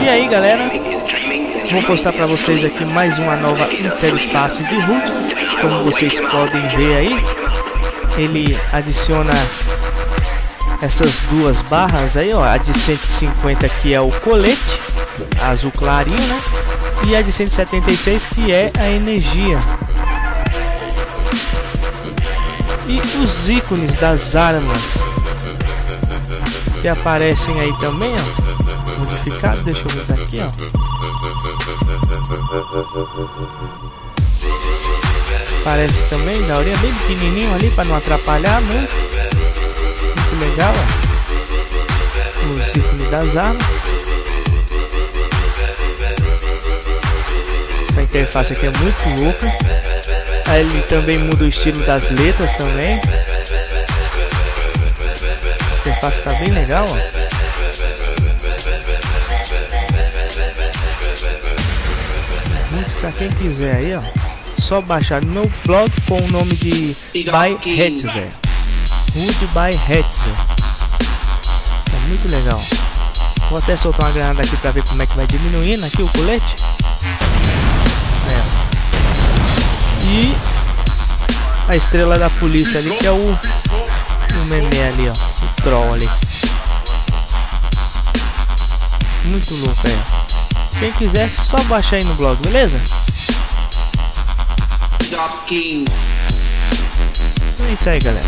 E aí galera, vou postar para vocês aqui mais uma nova interface de root. Como vocês podem ver aí, ele adiciona essas duas barras aí, ó, a de 150 que é o colete, azul clarinho, né? E a de 176 que é a energia. E os ícones das armas que aparecem aí também, ó, modificado, deixa eu botar aqui, ó. Parece também, da orelha bem pequenininho ali para não atrapalhar muito. Muito legal, ó. O círculo das armas. Essa interface aqui é muito louca. Aí ele também muda o estilo das letras também. A interface tá bem legal, ó. Para quem quiser aí, ó. Só baixar no meu blog com o nome de By Hetzer. Wood by Hetzer. É muito legal. Vou até soltar uma granada aqui para ver como é que vai diminuindo aqui o colete. É. E a estrela da polícia ali que é o, o meme ali, ó. O troll ali. Muito louco, é. Quem quiser, só baixar aí no blog, beleza? É isso aí, galera.